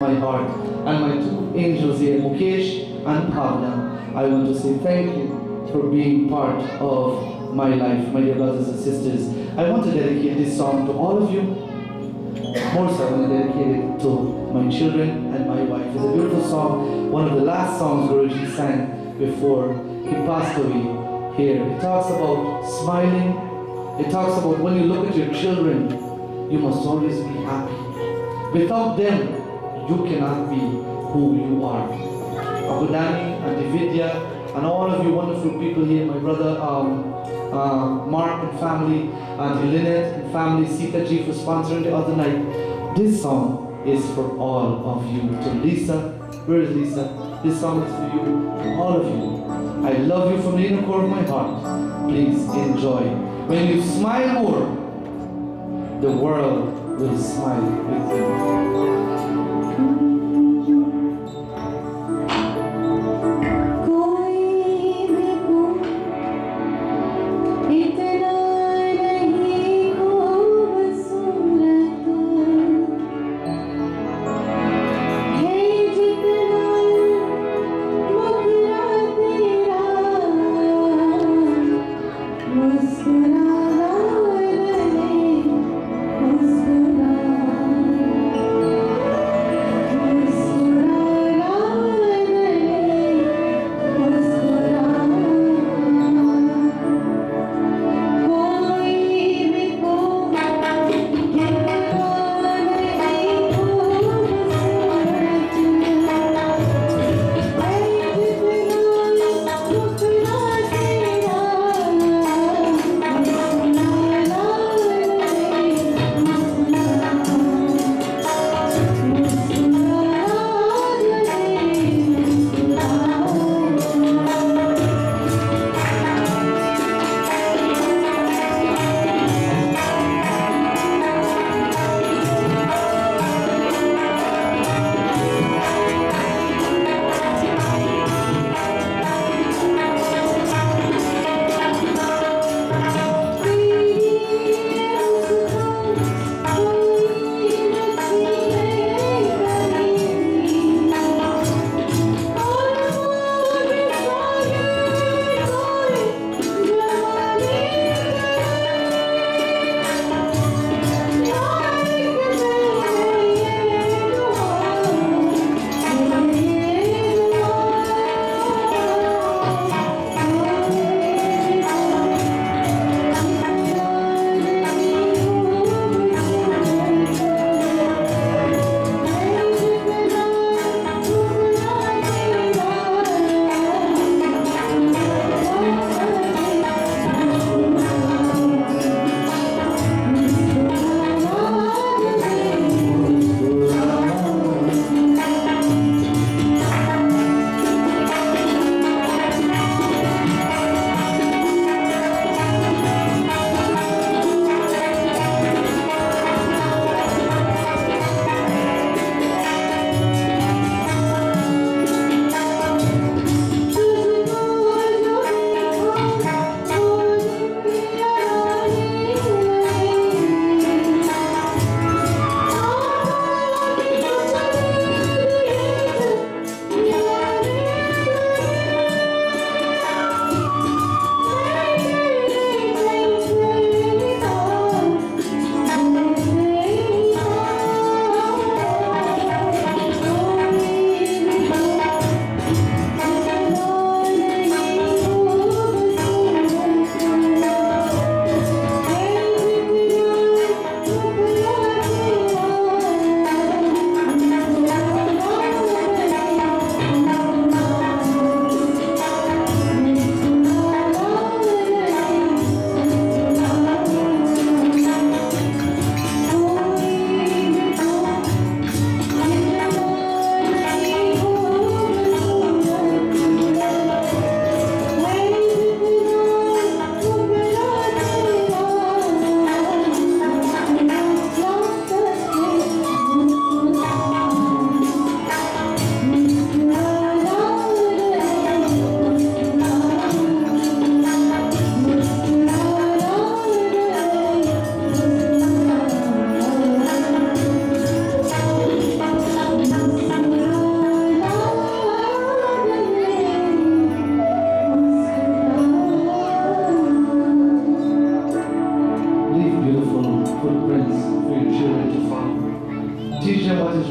my heart. And my two angels here, Mukesh and Bhavna, I want to say thank you for being part of my life, my dear brothers and sisters. I want to dedicate this song to all of you. More I want to dedicate it to my children and my wife. It's a beautiful song, one of the last songs Guruji sang before he passed away here. It talks about smiling. It talks about when you look at your children, you must always be happy. Without them, you cannot be who you are. Abudani and Davidya and all of you wonderful people here, my brother um, uh, Mark and family, and Lynette and family, Sita Ji for sponsoring the other night. This song is for all of you. To Lisa, where is Lisa? This song is for you, all of you. I love you from the inner core of my heart. Please enjoy. When you smile more, the world will smile with you.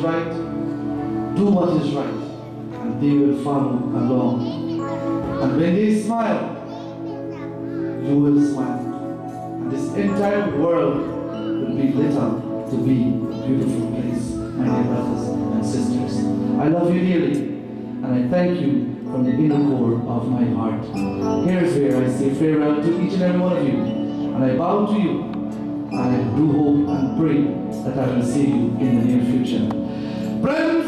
Right, do what is right, and they will follow along. And when they smile, you will smile. And this entire world will be lit up to be a beautiful place, my dear brothers and sisters. I love you dearly, and I thank you from the inner core of my heart. Here's where I say farewell to each and every one of you, and I bow to you, I do hope and pray that I will see you in the near future. Brethren,